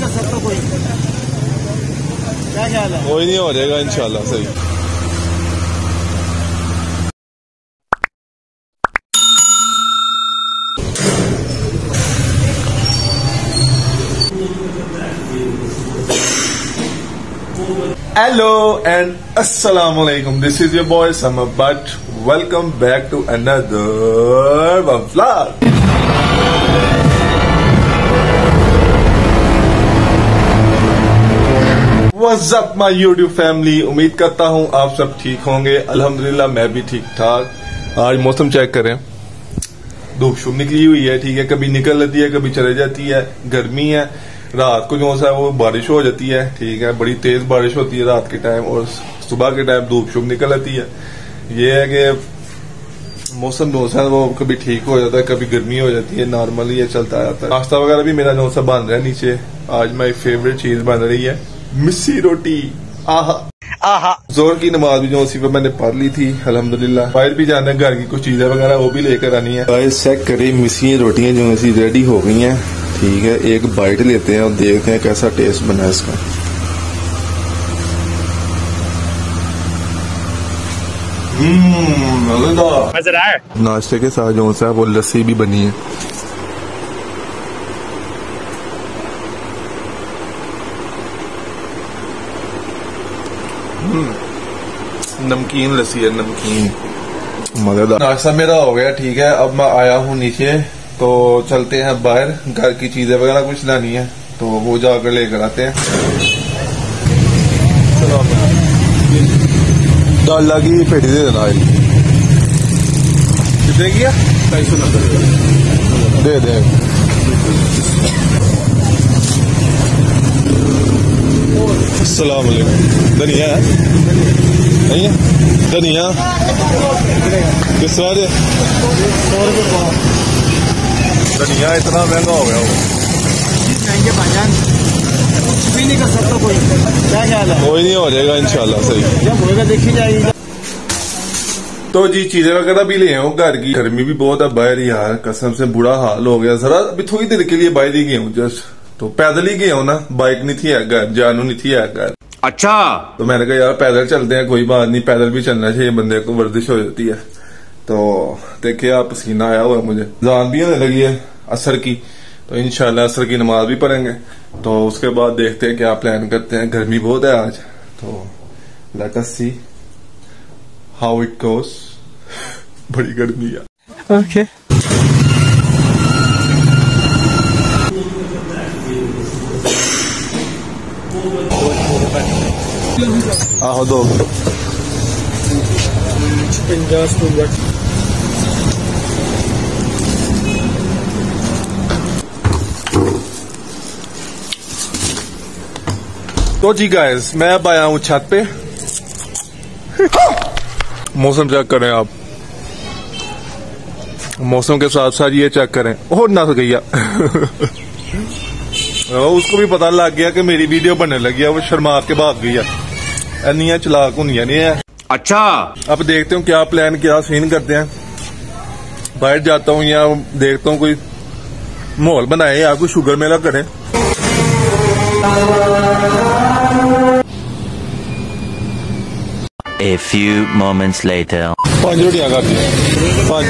तो तो कोई। क्या कोई नहीं हो जाएगा इंशाल्लाह सही। हेलो एंड अस्सलाम वालेकुम this is your boy Samar but welcome back to another vlog Up, my YouTube family? उम्मीद करता हूँ आप सब ठीक होंगे। अल्हम्दुलिल्लाह, मैं भी ठीक ठाक। आज मौसम चेक करें धूप शुभ निकली हुई है, ठीक है। कभी निकल लेती है, कभी चले जाती है। गर्मी है। रात को जो सा वो बारिश हो जाती है, ठीक है। बड़ी तेज बारिश होती है रात के टाइम और सुबह के टाइम धूप शुभ निकल आती है। ये है कि मौसम जो सा वो कभी ठीक हो जाता है, कभी गर्मी हो जाती है। नॉर्मली ये चलता रहता है। नाश्ता वगैरह भी मेरा जो सा बन रहा है नीचे। आज मेरी फेवरेट चीज़ बन रही है। मिस्सी रोटी। आहा। आहा। ज़ोर की नमाज़ भी जो उसी पे मैंने पढ़ ली थी अल्हम्दुलिल्लाह। बाहर भी जाना है घर की कुछ चीज़ें वगैरह वो भी लेकर आनी है। गाइस चेक करें मिसी रोटियाँ जो ऐसी रेडी हो गई हैं। ठीक है एक बाइट लेते हैं और देखते हैं कैसा टेस्ट बना है इसका। हम्म, मज़ेदार। नाश्ते के साथ जो सा है वो लस्सी भी बनी है। नमकीन, लस्सी है नमकीन। मज़ेदार। नाश्ता मेरा हो गया, ठीक है। अब मैं आया हूँ नीचे तो चलते हैं बाहर। घर की चीज़ें वगैरह कुछ लानी है तो वो जाकर लेकर आते हैं। डाला की पेटी दे देना ऑयल कितने की है? ढाई सौ दे दे। अस्सलाम वालेकुम धनिया है नहीं है धनिया किस बात है धनिया इतना महँगा हो गया वो कुछ भी नहीं कर सकता कोई। क्या ख्याल है? कोई नहीं हो जाएगा इंशाल्लाह सही। जब होएगा देखी जाएगी। तो जी चीज़ें वगैरह भी ले आऊँ घर की। गर्मी भी बहुत है बाहर यार कसम से बुरा हाल हो गया। जरा अभी थोड़ी देर के लिए बाहर ही गया हूँ जस्ट। तो पैदल ही गया हूँ ना? बाइक नहीं थी घर जानू नहीं थी घर अच्छा। तो मैंने कहा यार पैदल चलते हैं कोई बात नहीं पैदल भी चलना चाहिए बंदे को वर्जिश हो जाती है। तो देखिए आप पसीना आया हुआ है मुझे। जान भी होने लगी है असर की। तो इंशाल्लाह असर की नमाज़ भी पढ़ेंगे। तो उसके बाद देखते हैं क्या प्लान करते हैं। गर्मी बहुत है आज। तो let us see how it goes बड़ी गर्मी है। ओके आहो दो तो जी गाइस मैं अब आया हूँ छत पे। मौसम चेक करें आप। मौसम के साथ साथ ये चेक करें। और ना तो गैया। उसको भी पता लग गया कि मेरी वीडियो बनने लगी है। वो शर्मा के भाग गई है अन्निया चलाक हुनिया नहीं है अच्छा अब देखते हूँ क्या प्लान क्या सीन करते हैं बाहर जाता हूँ या देखता हूँ कोई माहौल बनाए या कोई शुगर मेला करें A few moments later. पाँच रोटियाँ कर दी पाँच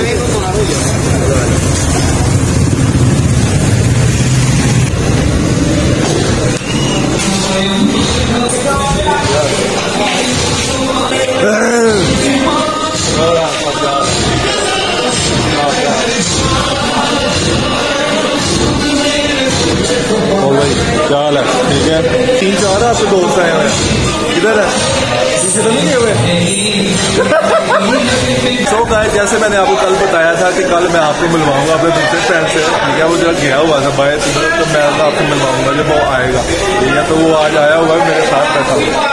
सो गाय जैसे मैंने आपको कल बताया था कि कल मैं आपको मिलवाऊँगा अपने दूसरे फ्रेंड से ठीक है? वो जो गया हुआ था बाहर तो मैं तो आपको मिलवाऊँगा जब वो आएगा ठीक है? तो वो आज आया हुआ है मेरे साथ बैठा हुआ।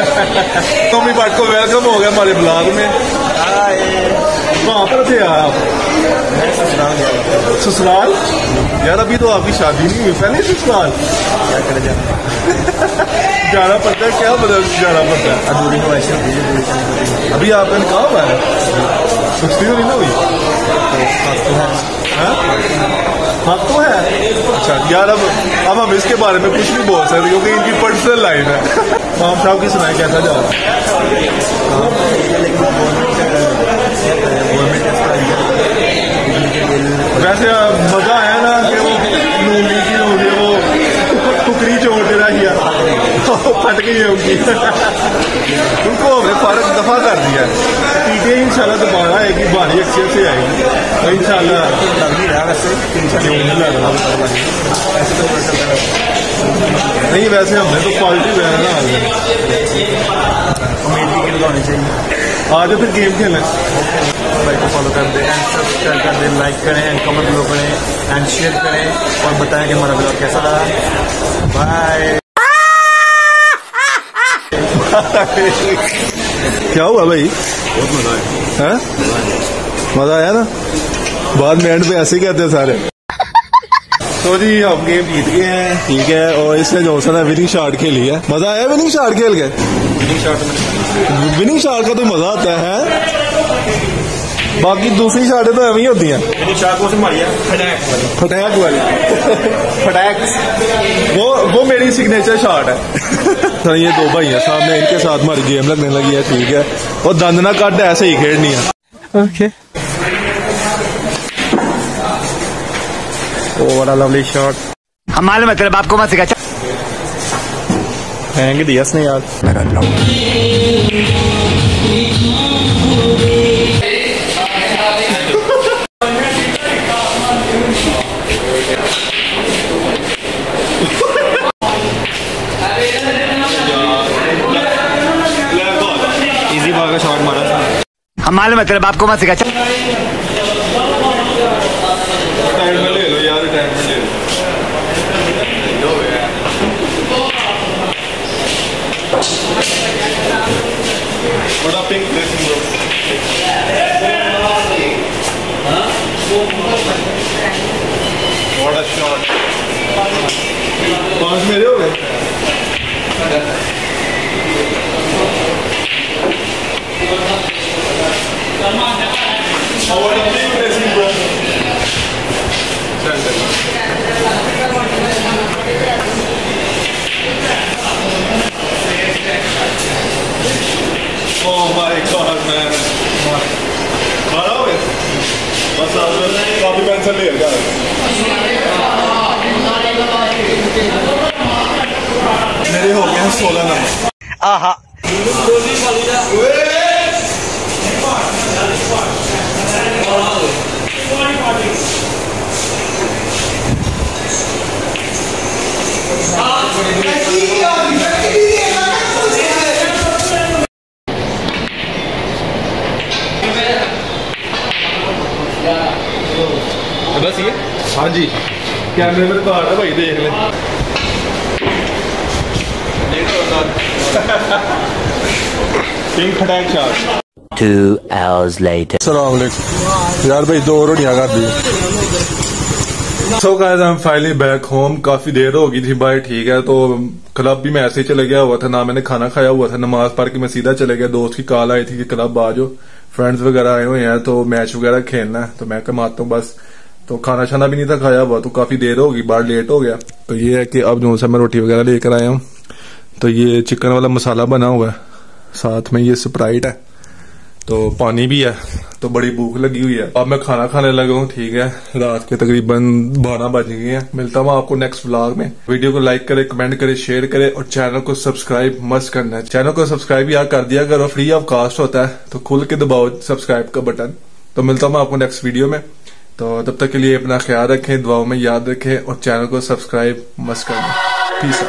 टॉमी भट्ट को वेलकम हो गया हमारे ब्लॉग में। वहाँ पर थे आप? ससुराल? यार अभी तो आपकी शादी नहीं हुई। पहले ससुराल। जाना पड़ता है क्या मतलब जाना पड़ता है? अभी आपका कहा हुआ है सस्ती तो नहीं ना हुई? हाँ। तो है? अच्छा यार अब अब हम इसके बारे में कुछ नहीं बोल सकते क्योंकि इनकी पर्सनल लाइफ है। माम साहब की सुनाए कैसा जा रहा वैसे मज़ा आया ना कि वो नूनी की हो गई वो टुकड़ी छोड़ दे रही है फट गई है उनकी। उनको हमने फ़र्क दफ़ा कर दिया। टीके इंशाल्लाह दोबारा आएगी बारी अच्छे से आएगी। तो इंशाल्लाह लग नहीं रहा वैसे। नहीं वैसे हमने तो क्वालिटी वगैरह ना आ गई। कमेटी के चाहिए। आ जाओ फिर गेम खेलें भाई को फॉलो कर दें एंड सब्सक्राइब कर दें लाइक करें एंड कमेंट लो करें एंड शेयर करें और बताएँ कि हमारा ब्लॉग कैसा लगा बाय क्या हुआ भाई? बहुत मज़ा आया। मज़ा आया ना? बाद में एंड पे ऐसे ही कहते हैं सारे। तो जी हम गेम जीत गए हैं। ठीक है और इसने जो सा विनिंग शॉट खेली है। मज़ा आया विनिंग शॉट खेल के? विनिंग शॉट का तो मज़ा आता है। बाकी दूसरी शॉटें तो एवं ही होती हैं फटाक फटैक वाली फटैक वो वो मेरी सिग्नेचर शॉट है सर ये दो भाई हैं सामने इनके साथ हमारी गेम लगने लगी है ठीक है और दंद ना कट ऐसे ही खेलनी है ओके ओ बड़ा लवली शॉट हम मालूम है तेरे बाप को मत सिखा। हैंग दिया इसने यार मालूम है तेरे बाप को मत सिखा चल। रिटायरमेंट ले लो यार रिटायरमेंट ले लो बड़ा पिंक ड्रेसिंग रूम बड़ा शॉट पाँच मेरे हो गए और पिंक ड्रेसिंग रूम चल चल Oh my god, man. मारा हो गया? बस कॉपी पेंसिल ले गया मेरे हो गए सोलह नंबर आहा ये हाँ जी कैमरे में तो आ रहा है भाई देख ले pink shot Two hours later. सलाम यार भाई दो रोटियाँ कर दी। So guys I am finally back home काफ़ी देर हो गई थी भाई ठीक है। तो क्लब भी मैं ऐसे ही चले गया हुआ था ना मैंने खाना खाया हुआ था नमाज़ पढ़ के मैं सीधा चले गया। दोस्त की कॉल आई थी कि क्लब आ जाओ। फ्रेंड्स वगैरह आए हुए हैं तो मैच वगैरह खेलना है। तो मैं कमाता हूँ बस। तो खाना शाना भी नहीं था खाया हुआ तो काफ़ी देर होगी बाहर लेट हो गया। तो ये है कि अब जो सा मैं रोटी वगैरह लेकर आया हूँ। तो ये चिकन वाला मसाला बना हुआ है। साथ में ये स्प्राइट है। तो पानी भी है। तो बड़ी भूख लगी हुई है। अब मैं खाना खाने लगा हूँ ठीक है। रात के तकरीबन बारह बज गए हैं। मिलता हूँ आपको नेक्स्ट व्लॉग में। वीडियो को लाइक करे कमेंट करे शेयर करे और चैनल को सब्सक्राइब मस्त करना है। चैनल को सब्सक्राइब यार कर दिया करो फ्री ऑफ़ कास्ट होता है। तो खुल के दबाओ सब्सक्राइब का बटन तो मिलता हूँ आपको नेक्स्ट वीडियो में। तो तब तक के लिए अपना ख्याल रखें, दुआओं में याद रखें और चैनल को सब्सक्राइब मस्त करें पीस